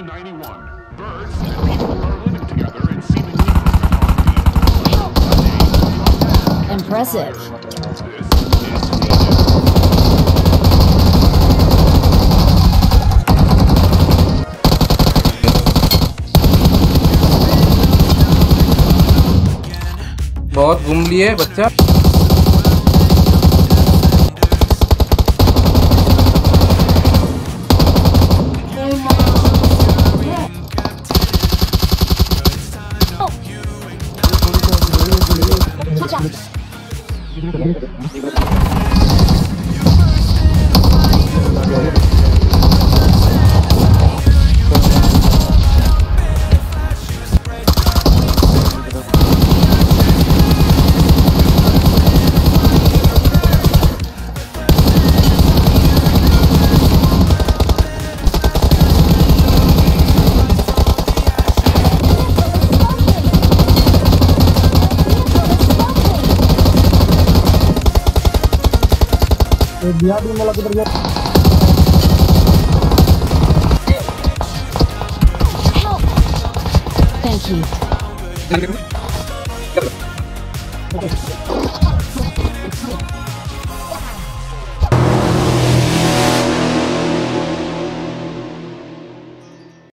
1991. Birds and people are living together in seemingly perfect Impressive. बहुत घूम लिए बच्चा Eh, dia belum lagi terjadi Thank you.